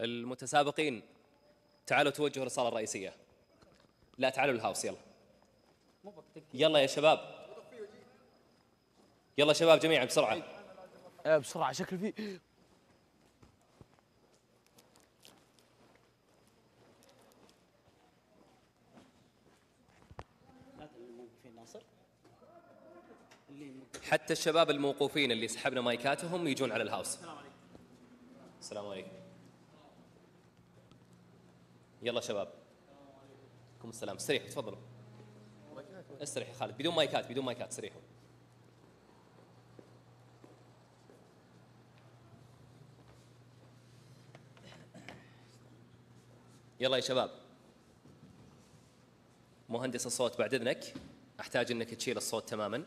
المتسابقين. تعالوا توجهوا للصالة الرئيسية. لا تعالوا الهاوس يلا. يلا يا شباب. يلا شباب جميعا بسرعة. آه بسرعة شكل فيه. حتى الشباب الموقوفين اللي سحبنا مايكاتهم يجون على الهاوس. السلام عليكم. يلا شباب. عليكم السلام. استريحوا تفضلوا استريح يا خالد. بدون مايكات بدون مايكات استريحوا يلا يا شباب. مهندس الصوت بعد إذنك. أحتاج إنك تشيل الصوت تماما.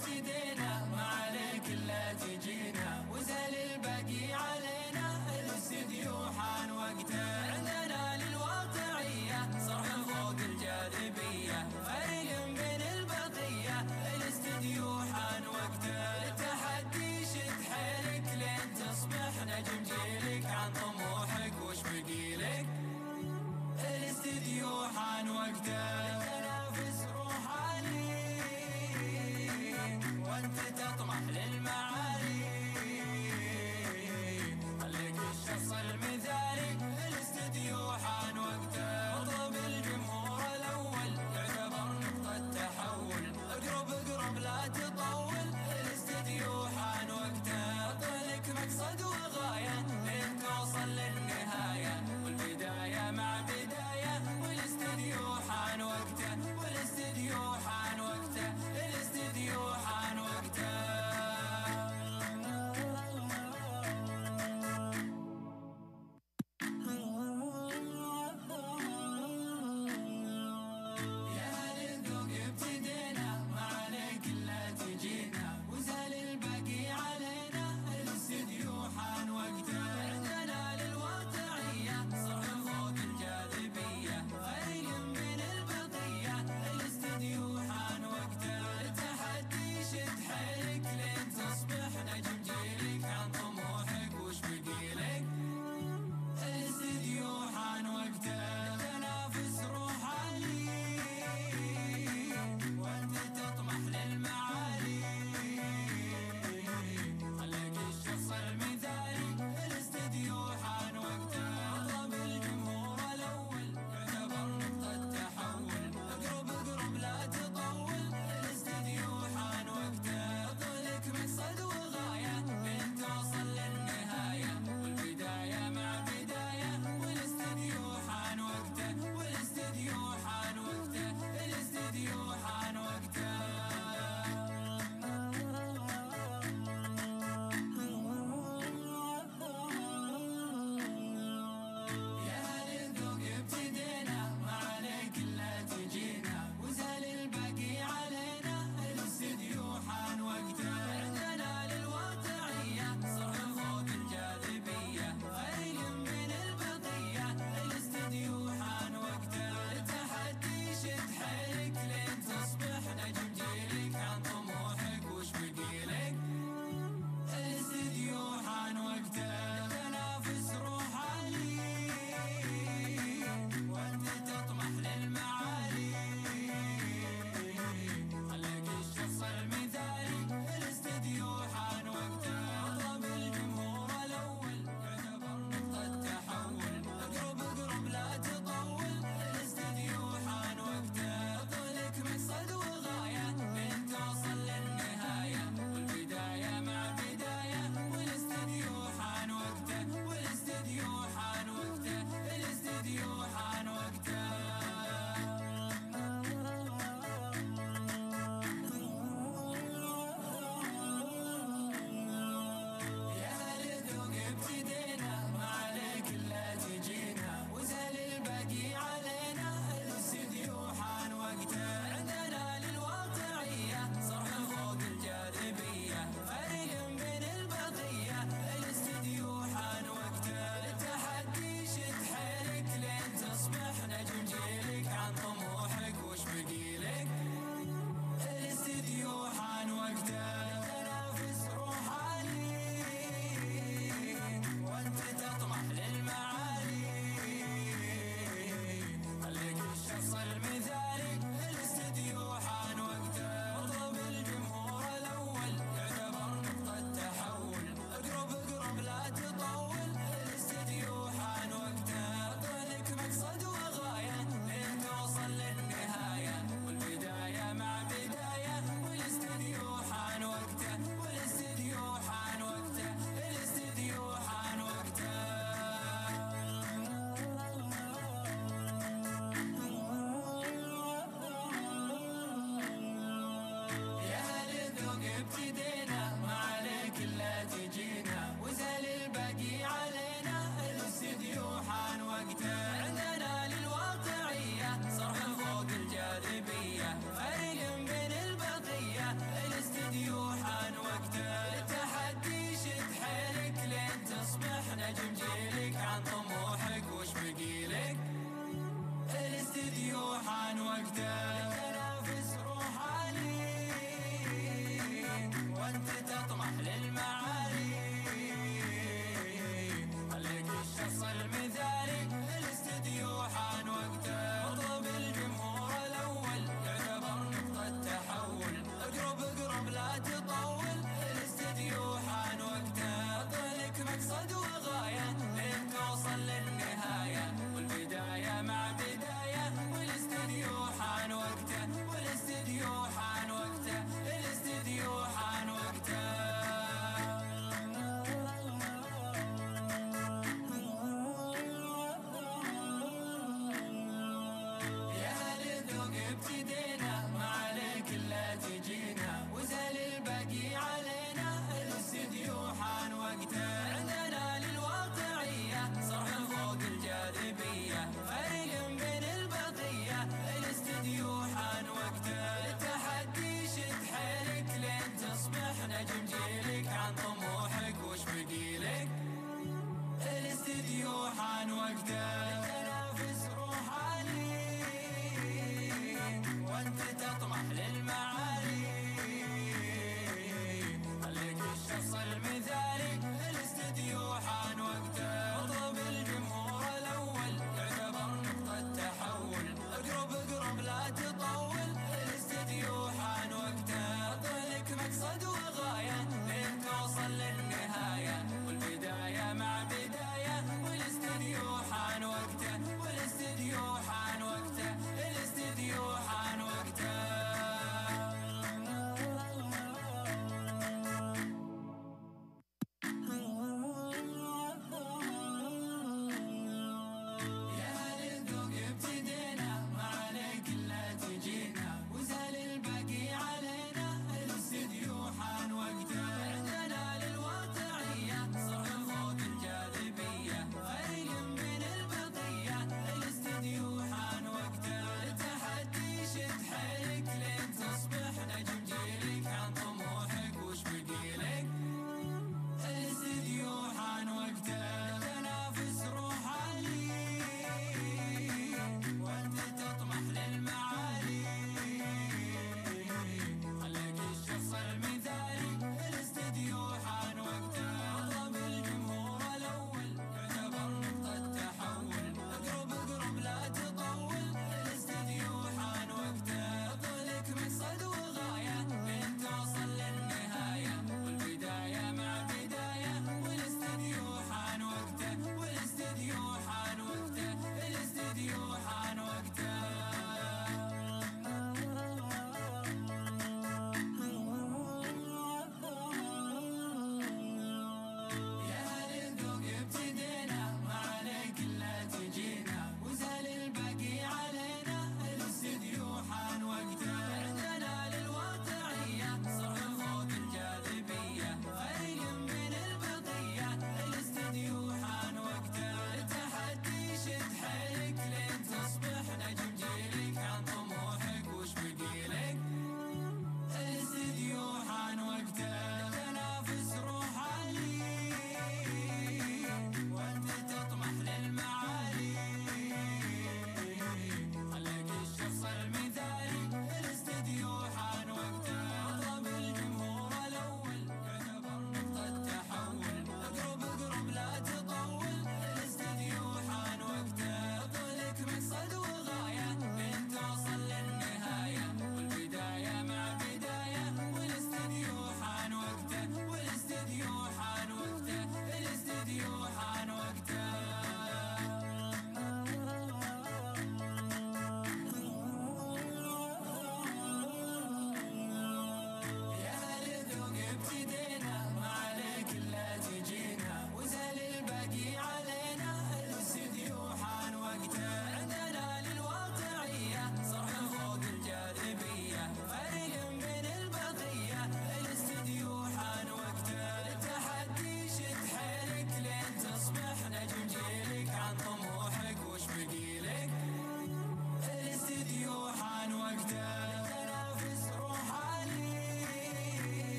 today. 就到。تطمح للمعالي.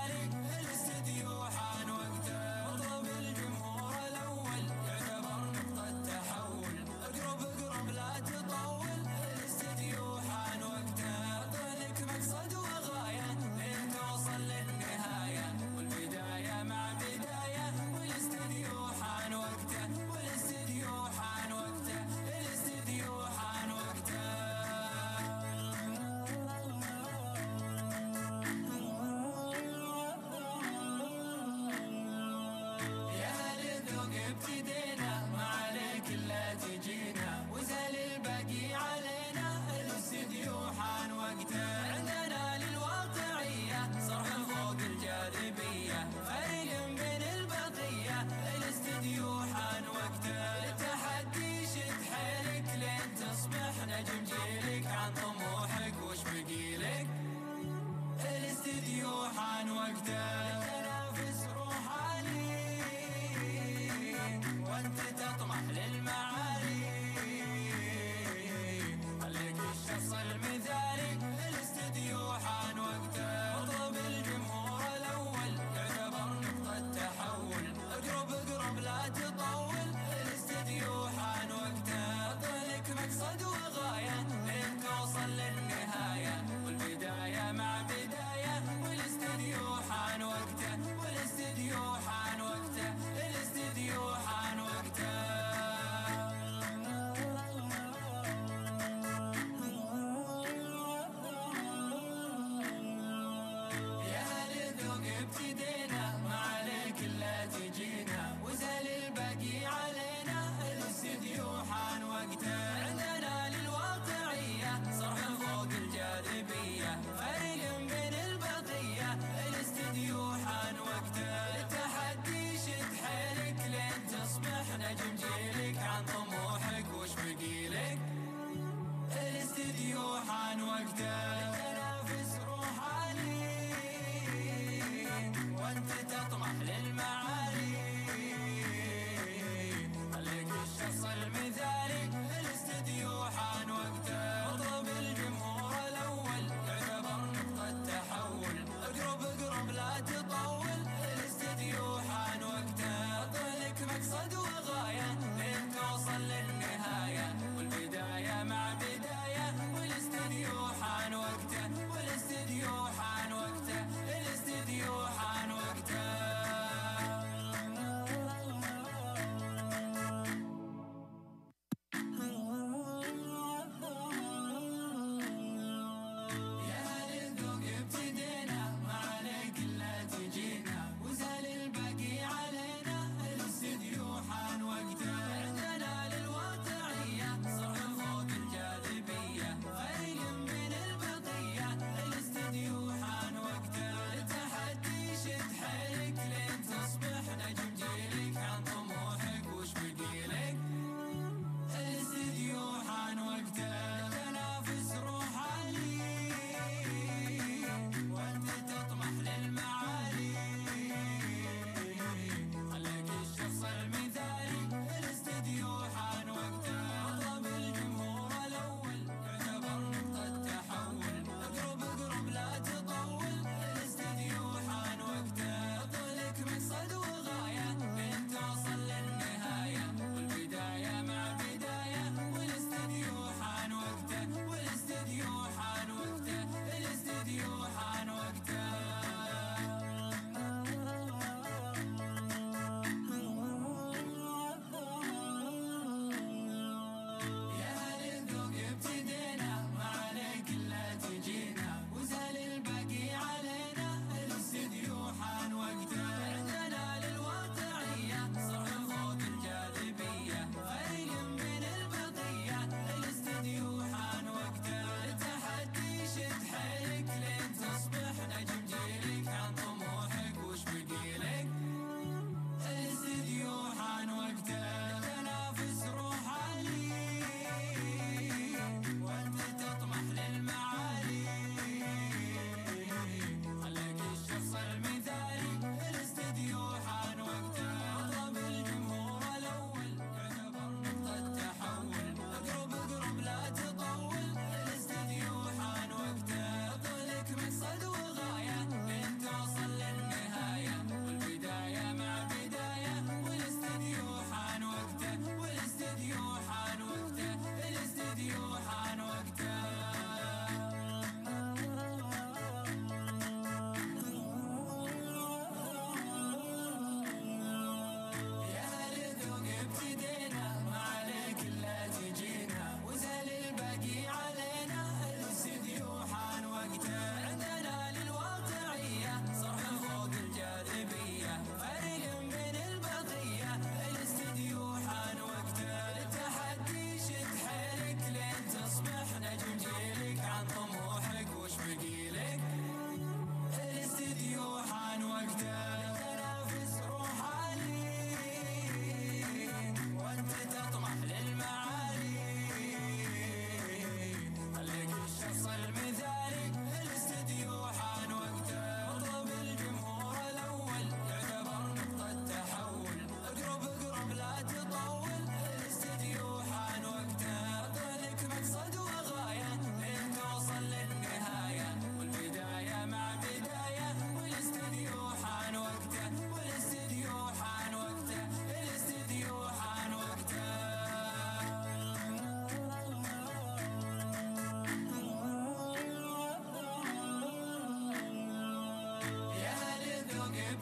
somebody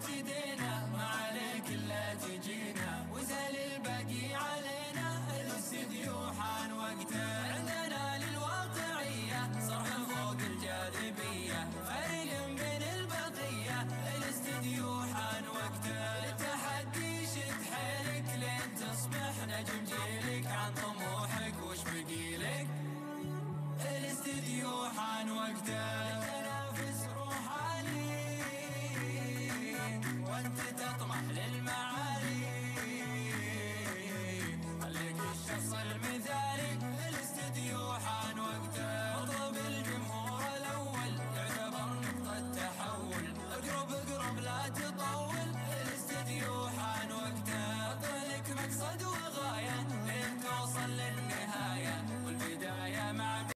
ابتدينا ما عليك إلا تجينا. وزل الباقي علينا الاستديو حان وقته